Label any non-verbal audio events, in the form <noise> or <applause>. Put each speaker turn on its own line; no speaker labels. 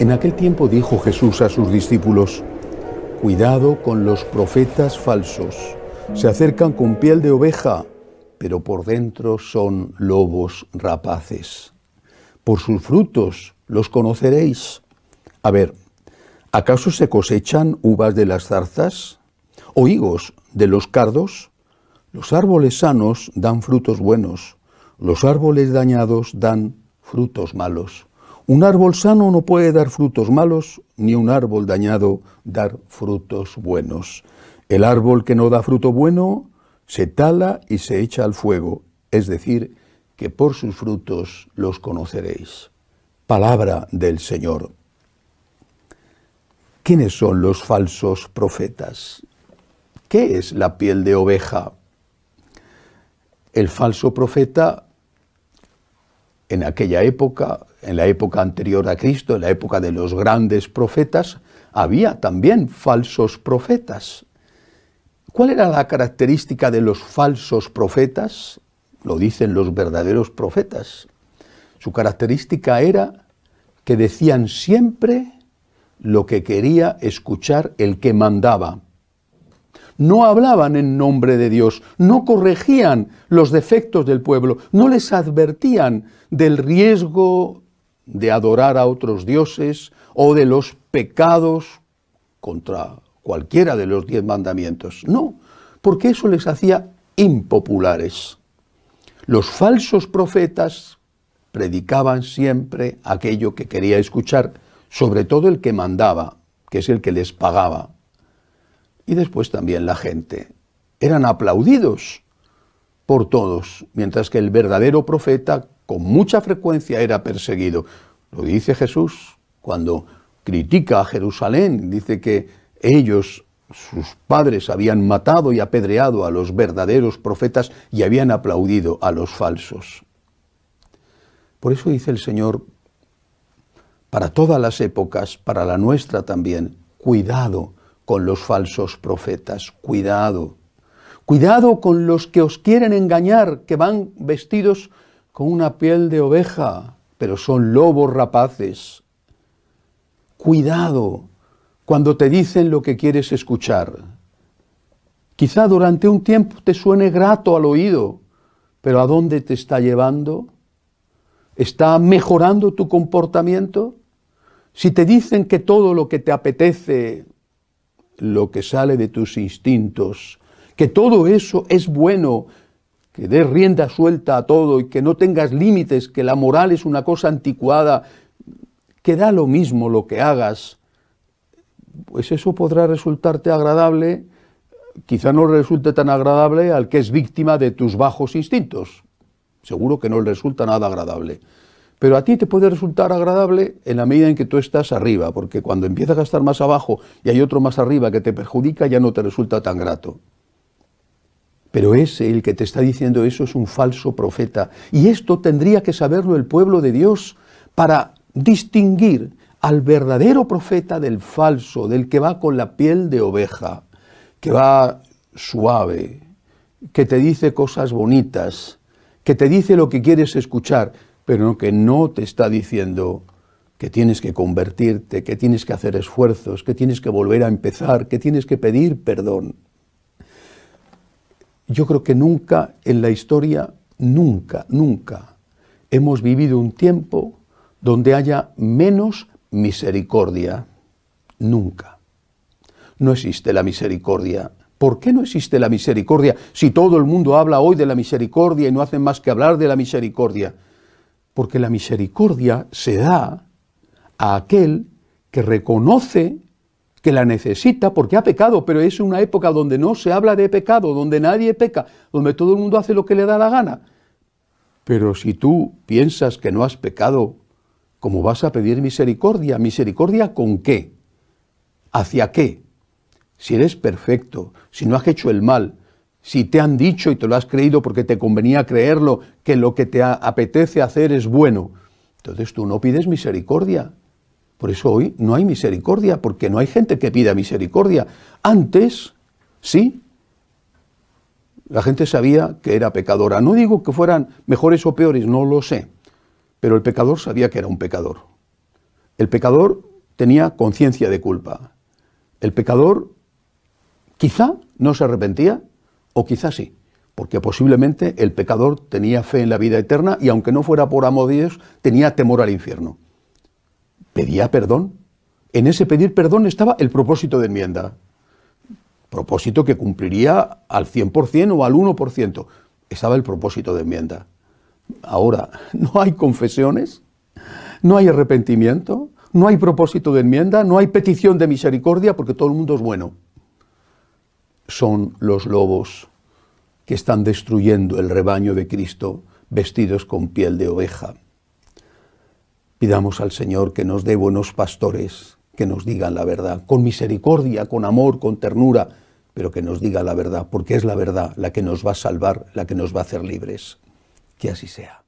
En aquel tiempo dijo Jesús a sus discípulos, Cuidado con los profetas falsos. Se acercan con piel de oveja, pero por dentro son lobos rapaces. Por sus frutos los conoceréis. A ver, ¿acaso se cosechan uvas de las zarzas o higos de los cardos? Los árboles sanos dan frutos buenos, los árboles dañados dan frutos malos. Un árbol sano no puede dar frutos malos, ni un árbol dañado dar frutos buenos. El árbol que no da fruto bueno se tala y se echa al fuego, es decir, que por sus frutos los conoceréis. Palabra del Señor. ¿Quiénes son los falsos profetas? ¿Qué es la piel de oveja? El falso profeta en aquella época, en la época anterior a Cristo, en la época de los grandes profetas, había también falsos profetas. ¿Cuál era la característica de los falsos profetas? Lo dicen los verdaderos profetas. Su característica era que decían siempre lo que quería escuchar el que mandaba no hablaban en nombre de Dios, no corregían los defectos del pueblo, no les advertían del riesgo de adorar a otros dioses o de los pecados contra cualquiera de los diez mandamientos. No, porque eso les hacía impopulares. Los falsos profetas predicaban siempre aquello que quería escuchar, sobre todo el que mandaba, que es el que les pagaba y después también la gente. Eran aplaudidos por todos, mientras que el verdadero profeta con mucha frecuencia era perseguido. Lo dice Jesús cuando critica a Jerusalén, dice que ellos, sus padres, habían matado y apedreado a los verdaderos profetas y habían aplaudido a los falsos. Por eso dice el Señor, para todas las épocas, para la nuestra también, cuidado con los falsos profetas. Cuidado. Cuidado con los que os quieren engañar, que van vestidos con una piel de oveja, pero son lobos rapaces. Cuidado cuando te dicen lo que quieres escuchar. Quizá durante un tiempo te suene grato al oído, pero ¿a dónde te está llevando? ¿Está mejorando tu comportamiento? Si te dicen que todo lo que te apetece lo que sale de tus instintos, que todo eso es bueno, que des rienda suelta a todo y que no tengas límites, que la moral es una cosa anticuada, que da lo mismo lo que hagas, pues eso podrá resultarte agradable, quizá no resulte tan agradable al que es víctima de tus bajos instintos. Seguro que no le resulta nada agradable. Pero a ti te puede resultar agradable en la medida en que tú estás arriba, porque cuando empiezas a estar más abajo y hay otro más arriba que te perjudica, ya no te resulta tan grato. Pero ese, el que te está diciendo eso, es un falso profeta. Y esto tendría que saberlo el pueblo de Dios para distinguir al verdadero profeta del falso, del que va con la piel de oveja, que va suave, que te dice cosas bonitas, que te dice lo que quieres escuchar pero que no te está diciendo que tienes que convertirte, que tienes que hacer esfuerzos, que tienes que volver a empezar, que tienes que pedir perdón. Yo creo que nunca en la historia, nunca, nunca hemos vivido un tiempo donde haya menos misericordia. Nunca. No existe la misericordia. ¿Por qué no existe la misericordia si todo el mundo habla hoy de la misericordia y no hacen más que hablar de la misericordia? Porque la misericordia se da a aquel que reconoce que la necesita porque ha pecado, pero es una época donde no se habla de pecado, donde nadie peca, donde todo el mundo hace lo que le da la gana. Pero si tú piensas que no has pecado, ¿cómo vas a pedir misericordia? ¿Misericordia con qué? ¿Hacia qué? Si eres perfecto, si no has hecho el mal, si te han dicho y te lo has creído porque te convenía creerlo, que lo que te apetece hacer es bueno, entonces tú no pides misericordia. Por eso hoy no hay misericordia, porque no hay gente que pida misericordia. Antes, sí, la gente sabía que era pecadora. No digo que fueran mejores o peores, no lo sé, pero el pecador sabía que era un pecador. El pecador tenía conciencia de culpa. El pecador quizá no se arrepentía o quizá sí, porque posiblemente el pecador tenía fe en la vida eterna y aunque no fuera por amor de Dios, tenía temor al infierno. Pedía perdón. En ese pedir perdón estaba el propósito de enmienda. Propósito que cumpliría al 100% o al 1%. Estaba el propósito de enmienda. Ahora, <laughs> no hay confesiones, no hay arrepentimiento, no hay propósito de enmienda, no hay petición de misericordia porque todo el mundo es bueno. Son los lobos que están destruyendo el rebaño de Cristo vestidos con piel de oveja. Pidamos al Señor que nos dé buenos pastores, que nos digan la verdad, con misericordia, con amor, con ternura, pero que nos diga la verdad, porque es la verdad la que nos va a salvar, la que nos va a hacer libres. Que así sea.